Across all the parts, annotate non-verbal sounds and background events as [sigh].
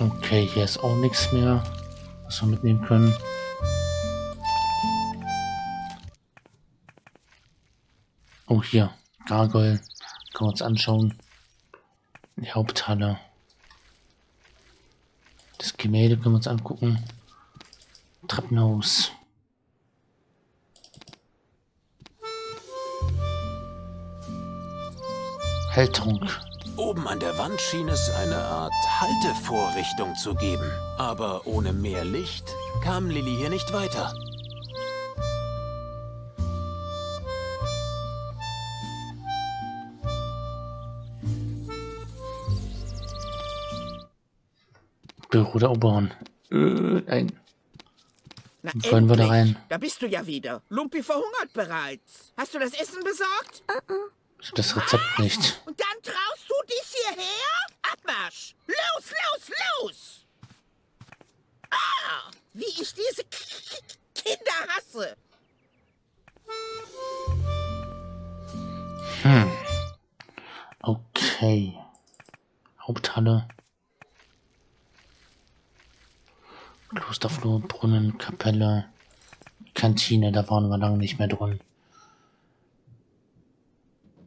Okay, hier ist auch nichts mehr, was wir mitnehmen können. Oh, hier. Gargoyle. Können wir uns anschauen. Die Haupthalle. Das Gemälde können wir uns angucken. Treppenhaus. Halterung. Oben an der Wand schien es eine Art Haltevorrichtung zu geben. Aber ohne mehr Licht kam Lilly hier nicht weiter. Büro der Oberen. Äh, nein. Na, Wollen wir da rein? Da bist du ja wieder. Lumpi verhungert bereits. Hast du das Essen besorgt? Das Rezept nicht. Und ich diese Kinder hasse. Okay. Haupthalle. Klosterflur, Brunnen, Kapelle, Kantine, da waren wir lange nicht mehr drin.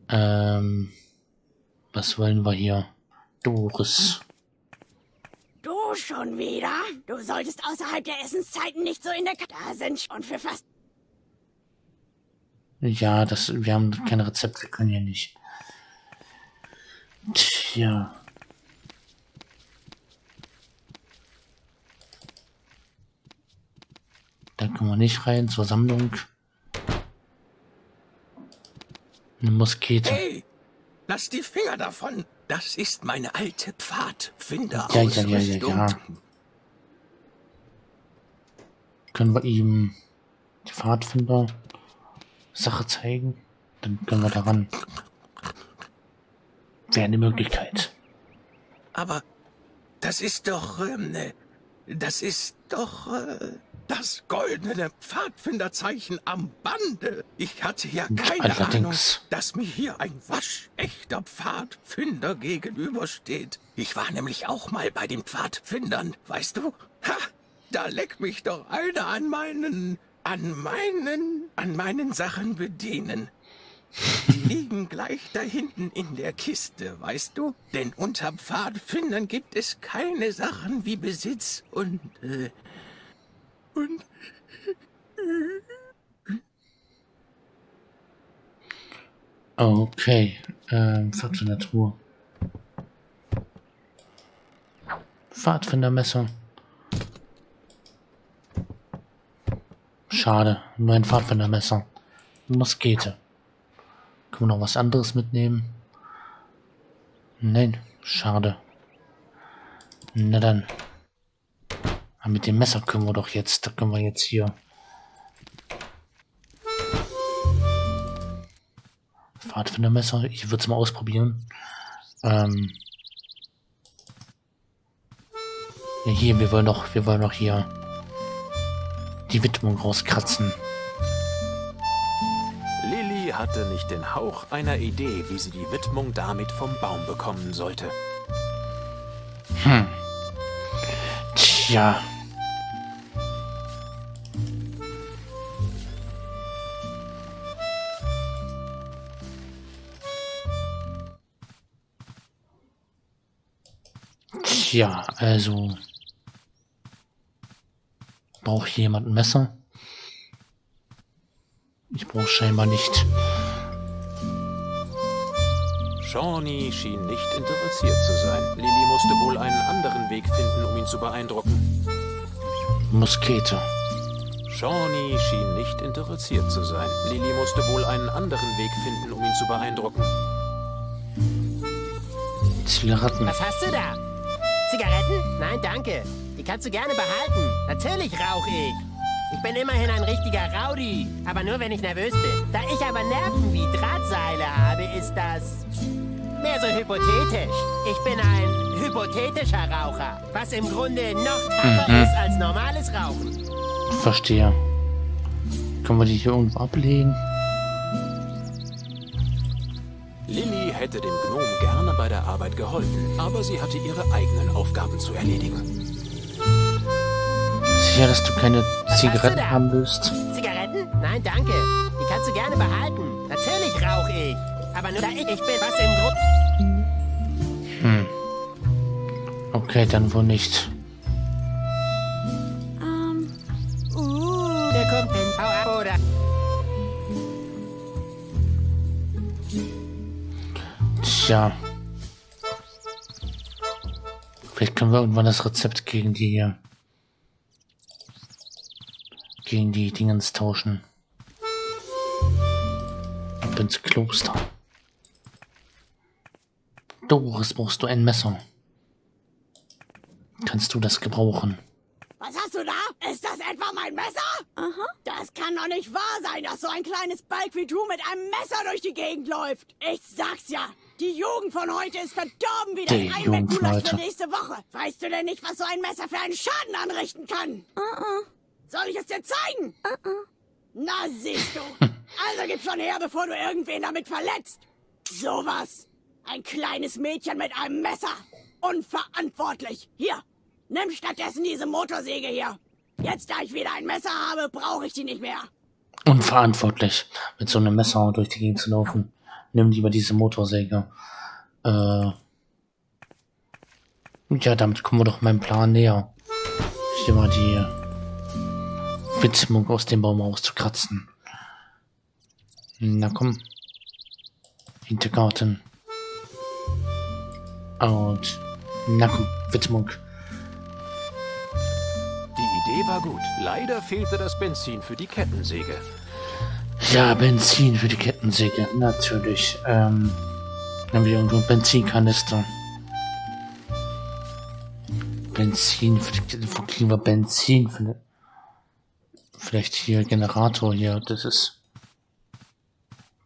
Ähm, was wollen wir hier? Doris. Du schon wieder? Du solltest außerhalb der Essenszeiten nicht so in der K Da sind schon für fast. Ja, das, wir haben kein Rezept, wir können hier nicht. Tja. Da können wir nicht rein zur Sammlung. Eine Muskete. Hey, lass die Finger davon. Das ist meine alte Pfadfinder Ja, ja, ja, ja, ja. Können wir ihm die Pfadfinder Sache zeigen? Dann können wir daran. Wäre eine Möglichkeit. Aber das ist doch, ähm, äh, das ist doch äh, das goldene Pfadfinderzeichen am Bande. Ich hatte ja keine Allerdings. Ahnung, dass mir hier ein waschechter Pfadfinder gegenübersteht. Ich war nämlich auch mal bei den Pfadfindern, weißt du? Ha, da leck mich doch einer an meinen, an meinen, an meinen Sachen bedienen. Die [laughs] liegen gleich da hinten in der Kiste, weißt du? Denn unter Pfadfindern gibt es keine Sachen wie Besitz und, äh, und Okay. Ähm, Pfadfinder Truhe. Pfadfindermesser. Schade. Nur ein Pfadfindermesser. Muskete. Können wir noch was anderes mitnehmen? Nein. Schade. Na dann. Aber mit dem Messer können wir doch jetzt. Da können wir jetzt hier. Pfadfindermesser. Ich würde es mal ausprobieren. Ähm. Ja, hier, wir wollen doch, wir wollen doch hier die Widmung rauskratzen. Lilly hatte nicht den Hauch einer Idee, wie sie die Widmung damit vom Baum bekommen sollte. Tja. Tja, also. Braucht hier jemand ein Messer? Ich brauche scheinbar nicht. Shawnee schien nicht interessiert zu sein. Lilly musste wohl einen anderen Weg finden, um ihn zu beeindrucken. Muskete. Shawnee schien nicht interessiert zu sein. Lilly musste wohl einen anderen Weg finden, um ihn zu beeindrucken. Zigaretten. Was hast du da? Zigaretten? Nein, danke. Die kannst du gerne behalten. Natürlich rauche ich. Ich bin immerhin ein richtiger Rowdy. Aber nur, wenn ich nervös bin. Da ich aber Nerven wie Drahtseile habe, ist das mehr so hypothetisch. Ich bin ein hypothetischer Raucher. Was im Grunde noch tougher ist als normales Rauchen. Verstehe. Können wir die hier irgendwo ablegen? Hätte dem Gnom gerne bei der Arbeit geholfen, aber sie hatte ihre eigenen Aufgaben zu erledigen. Sicher, dass du keine hast Zigaretten du haben willst? Zigaretten? Nein, danke. Die kannst du gerne behalten. Natürlich rauche ich. Aber nur da ich, ich bin, was im Grund... Okay, dann wohl nicht. Tja. Vielleicht können wir irgendwann das Rezept gegen die hier. Gegen die Dingens tauschen. Ab ins Kloster. Doris, brauchst du ein Messer? Kannst du das gebrauchen? was hast du da? Ist das etwa mein Messer? Aha. Das kann doch nicht wahr sein, dass so ein kleines Balk wie du mit einem Messer durch die Gegend läuft. Ich sag's ja. Die Jugend von heute ist verdorben wie das Die Ei Jugend mit von Gulasch für nächste Woche. Weißt du denn nicht, was so ein Messer für einen Schaden anrichten kann? Soll ich es dir zeigen? Na, siehst du. [laughs] Also gib schon her, bevor du irgendwen damit verletzt. Sowas. Ein kleines Mädchen mit einem Messer. Unverantwortlich. Hier, nimm stattdessen diese Motorsäge hier. Jetzt, da ich wieder ein Messer habe, brauche ich die nicht mehr. Unverantwortlich, mit so einem Messer durch die Gegend zu laufen. Nimm lieber diese Motorsäge. Äh. Ja, damit kommen wir doch meinem Plan näher. Hier mal die Widmung aus dem Baum auszukratzen. Na komm. Hintergarten. Und. Na komm, Widmung. Die Idee war gut. Leider fehlte das Benzin für die Kettensäge. Ja, Benzin für die Kettensäge, natürlich. Ähm, haben wir irgendwo einen Benzinkanister? Benzin für die Kette- wo kriegen wir Benzin für die, Vielleicht hier Generator hier, das ist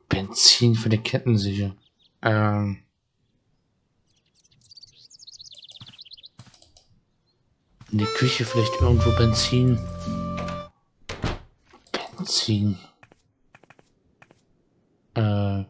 Benzin für die Kettensäge. Ähm. In die Küche vielleicht irgendwo Benzin. Benzin. Äh.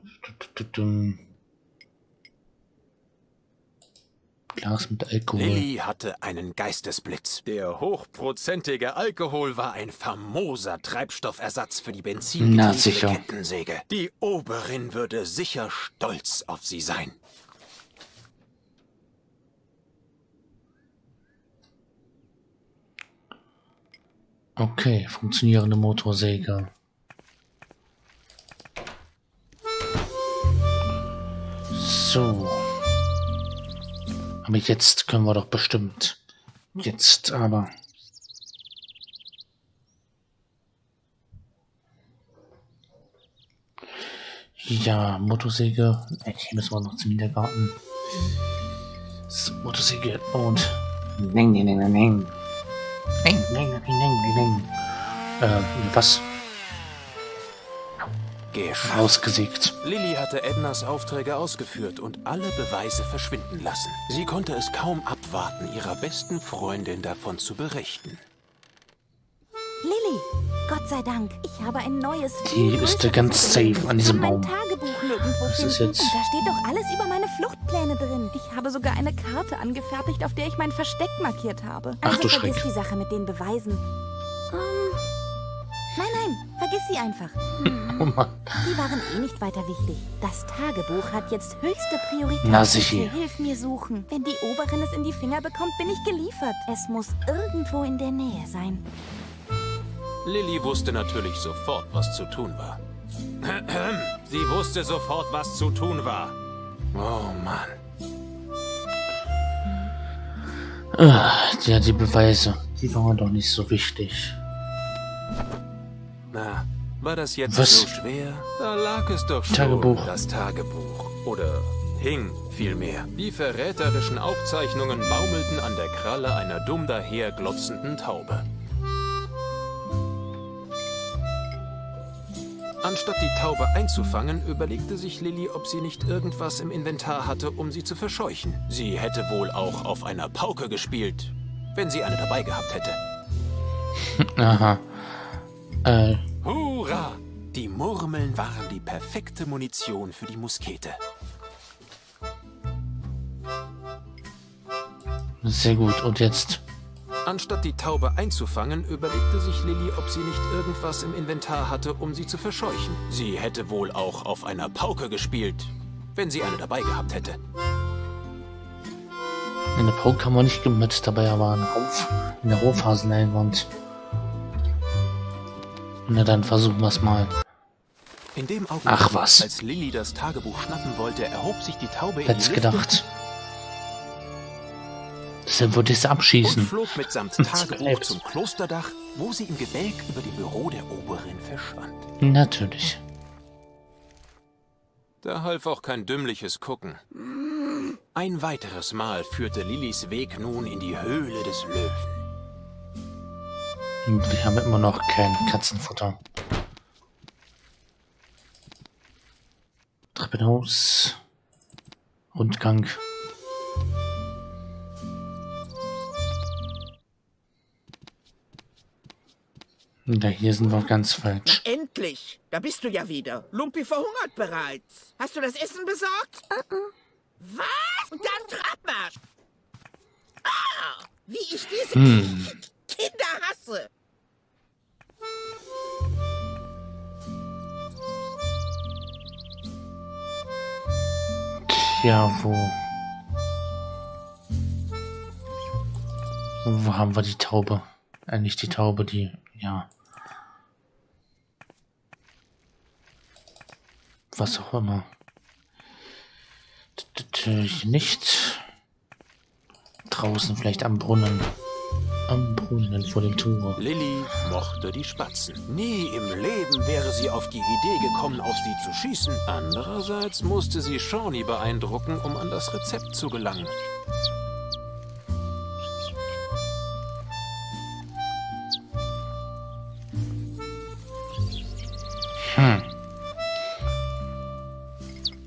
Glas mit Alkohol. Lilly hatte einen Geistesblitz. Der hochprozentige Alkohol war ein famoser Treibstoffersatz für die Na, benzingetriebene sicher. Kettensäge. Die Oberin würde sicher stolz auf sie sein. Okay, funktionierende Motorsäge. So. Aber jetzt können wir doch bestimmt. Jetzt aber. Ja, Motorsäge. Hier müssen wir noch zum Niedergarten. So, Motorsäge und. Neng, neng, neng. Neng, neng, neng, neng, neng, neng. Äh, was? Geschafft. Lilly hatte Ednas Aufträge ausgeführt und alle Beweise verschwinden lassen. Sie konnte es kaum abwarten, ihrer besten Freundin davon zu berichten. Lilly, Gott sei Dank, ich habe ein neues, Die ist größeres ganz safe an Ich diesem Baum. Das ist jetzt- Und da steht doch alles über meine Fluchtpläne drin. Ich habe sogar eine Karte angefertigt, auf der ich mein Versteck markiert habe. Ach Also du vergiss Schreck. die Sache mit den Beweisen. Vergiss sie einfach. Oh Mann. Die waren eh nicht weiter wichtig. Das Tagebuch hat jetzt höchste Priorität. Na, sicher. Hilf mir suchen. Wenn die Oberin es in die Finger bekommt, bin ich geliefert. Es muss irgendwo in der Nähe sein. Lilly wusste natürlich sofort, was zu tun war. [clears throat] Sie wusste sofort, was zu tun war. Oh Mann. Ah, ja, die Beweise. Die waren doch nicht so wichtig. Na, war das jetzt Was? so schwer? Da lag es doch schon. Tagebuch. Das Tagebuch. Oder hing vielmehr. Die verräterischen Aufzeichnungen baumelten an der Kralle einer dumm daher glotzenden Taube. Anstatt die Taube einzufangen, überlegte sich Lilly, ob sie nicht irgendwas im Inventar hatte, um sie zu verscheuchen. Sie hätte wohl auch auf einer Pauke gespielt, wenn sie eine dabei gehabt hätte. [laughs] Aha. Äh. Hurra! Die Murmeln waren die perfekte Munition für die Muskete. Sehr gut, und jetzt? Anstatt die Taube einzufangen, überlegte sich Lilly, ob sie nicht irgendwas im Inventar hatte, um sie zu verscheuchen. Sie hätte wohl auch auf einer Pauke gespielt, wenn sie eine dabei gehabt hätte. Eine Pauke kann man nicht mit dabei, aber ein Ruf, eine Rohfasenleinwand. Na dann versuchen wir es mal. Ach was. als Lilly das Tagebuch schnappen wollte, erhob sich die Taube in Hätt's gedacht. Deshalb würde ich sie und abschießen. flog mitsamt [laughs] Tagebuch zum Klosterdach, wo sie im Gebälk über dem Büro der Oberin verschwand. Natürlich. Da half auch kein dümmliches Gucken. Ein weiteres Mal führte Lillys Weg nun in die Höhle des Löwen. Wir haben immer noch kein Katzenfutter. Treppenhaus. Rundgang. Ja, hier sind wir ganz falsch. Endlich! Da bist du ja wieder. Lumpi verhungert bereits. Hast du das Essen besorgt? Was? Und dann Trabmarsch! Ah! Wie ich diese Hm. Tja, wo... Wo haben wir die Taube? Äh, nicht die Taube, die... Ja. Was auch immer. Nicht. Draußen vielleicht am Brunnen. Am Brunnen vor dem Tor. Lilly mochte die Spatzen. Nie im Leben wäre sie auf die Idee gekommen, auf sie zu schießen. Andererseits musste sie Shawnee beeindrucken, um an das Rezept zu gelangen. Hm.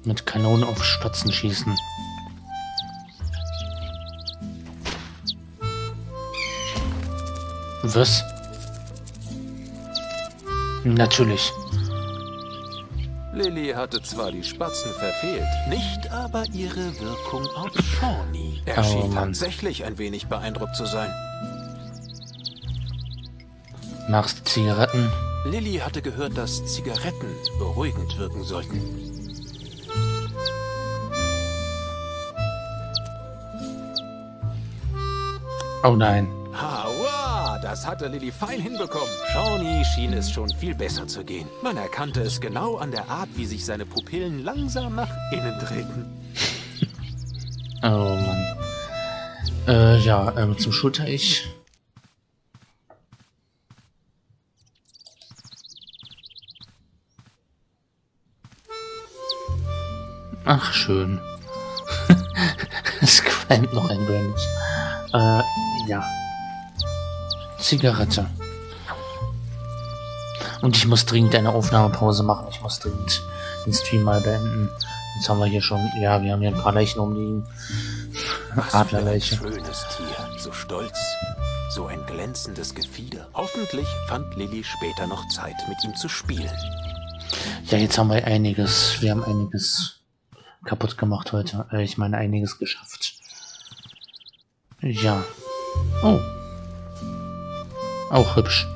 Mit Kanonen auf Spatzen schießen. Was? Natürlich. Lilly hatte zwar die Spatzen verfehlt, nicht aber ihre Wirkung auf Shawnee. Er Oh, schien Mann. tatsächlich ein wenig beeindruckt zu sein. Machst Zigaretten. Lilly hatte gehört, dass Zigaretten beruhigend wirken sollten. Oh nein. Das hatte Lilly fein hinbekommen. Shawnee schien es schon viel besser zu gehen. Man erkannte es genau an der Art, wie sich seine Pupillen langsam nach innen drehten. [laughs] Oh Mann. Äh, ja, ähm, zum Schulter-Ich. Ach, schön. [laughs] Es qualmt noch ein wenig. Äh, ja. Zigarette. Und ich muss dringend eine Aufnahmepause machen. Ich muss dringend den Stream mal beenden. Jetzt haben wir hier schon, ja, wir haben hier ein paar Leichen umliegen. Adlerleiche. schönes Tier, so stolz, so ein glänzendes Gefieder. Hoffentlich fand Lilly später noch Zeit, mit ihm zu spielen. Ja, jetzt haben wir einiges, wir haben einiges kaputt gemacht heute. Äh, ich meine, einiges geschafft. Ja. Oh. Auch hübsch.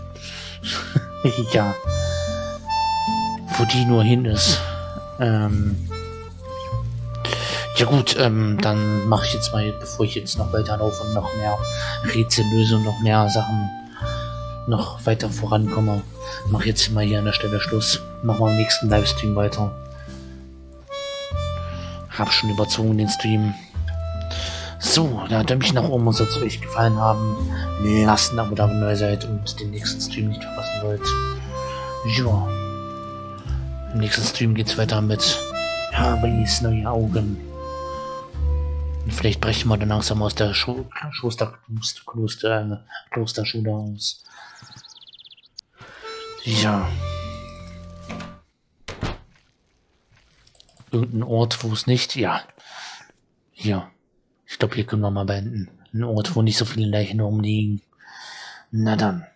[laughs] ja. Wo die nur hin ist. Ähm. Ja gut, ähm, dann mache ich jetzt mal, bevor ich jetzt noch weiter laufe und noch mehr Rätsel löse und noch mehr Sachen noch weiter vorankomme, mache jetzt mal hier an der Stelle Schluss. Machen wir im nächsten Livestream weiter. Hab schon überzogen den Stream. So, da Däumchen nach oben, soll es euch gefallen haben. Lasst ein Abo da, wenn ihr neu seid und den nächsten Stream nicht verpassen wollt. Ja. Im nächsten Stream geht's weiter mit Harveys neue Augen. Und vielleicht brechen wir dann langsam aus der Scho Kloster, Kloster, äh, Klosterschule aus. Ja. Irgendein Ort, wo es nicht, ja. Hier. Ich glaube, hier können wir mal beenden. Ein Ort, wo nicht so viele Leichen rumliegen. Na dann.